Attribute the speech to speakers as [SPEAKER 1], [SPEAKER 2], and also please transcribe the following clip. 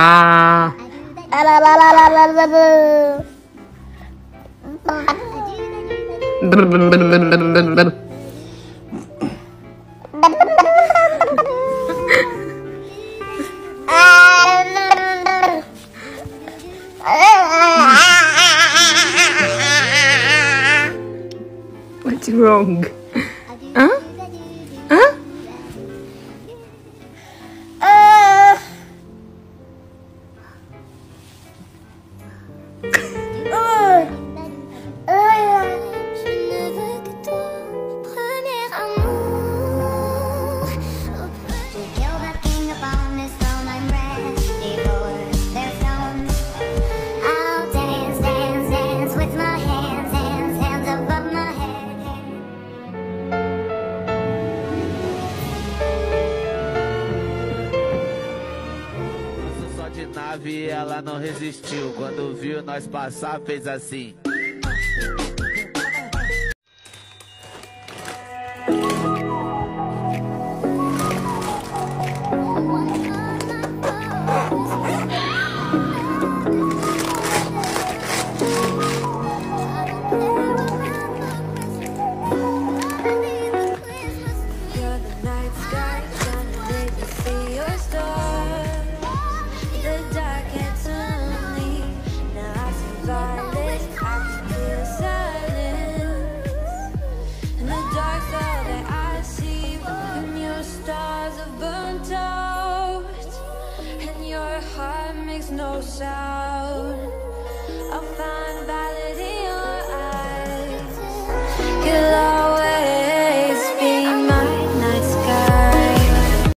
[SPEAKER 1] Ah What's wrong?
[SPEAKER 2] nave, ela não resistiu. Quando viu nós passar, fez assim.
[SPEAKER 3] no sound.